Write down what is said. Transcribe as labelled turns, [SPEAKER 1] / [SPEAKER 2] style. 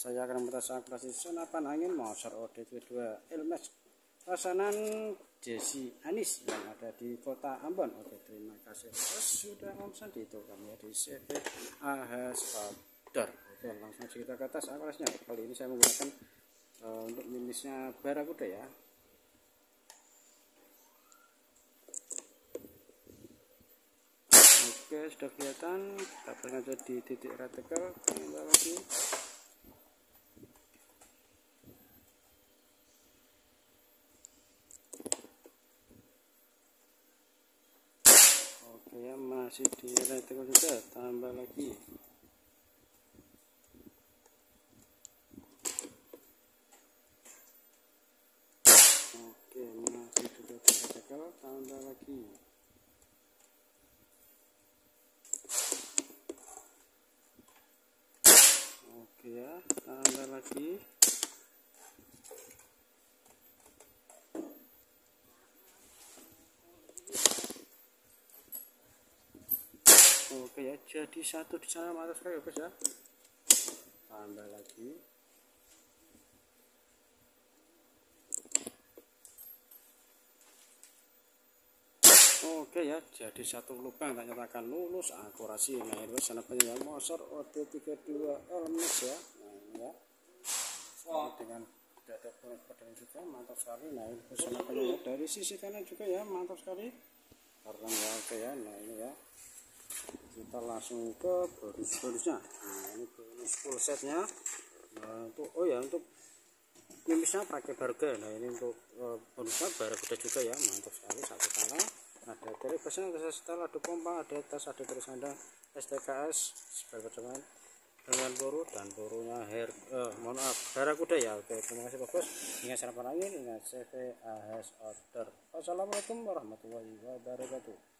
[SPEAKER 1] saya akan meminta akurasi senapan angin Moser OD2 Elmes pesanan Jesse Anis yang ada di kota Ambon. Oke terima kasih. Terus sudah memesan di itu kami di CV AHS Outdoor oke langsung kita ke atas akurasinya kali ini saya menggunakan uh, untuk jenisnya Barakuda ya. Oke sudah kelihatan. Kita berkaca di titik retikel. Tambah lagi Masih di retikel juga tambah lagi. Oke masih juga di tambah lagi. Oke ya tambah lagi oke ya jadi satu di sana mata sekali ya ya tambah lagi Oke ya, jadi satu lubang tak nyatakan lulus akurasi. Nah, ini sana penyayang motor OT32 Elmis ya. Nah, ini ya. Sama dengan tidak ada penyayang juga mantap sekali. Nah, ini sana penyayang dari sisi kanan juga ya, mantap sekali. Karena ya oke ya. Nah, ini ya. Kita langsung ke bonus-bonusnya. Nah, ini bonus full setnya. Nah, untuk oh ya untuk mimisnya pakai barga. Nah, ini untuk uh, bonusnya barga juga ya, mantap sekali satu tanah ada dari besar ada setelah ada pompa ada tas ada terus ada STKS sebagai macam dengan peluru dan pelurunya hair eh, mohon maaf kuda ya oke terima kasih bagus ingat sarapan angin ingat CV AHS order wassalamualaikum warahmatullahi wabarakatuh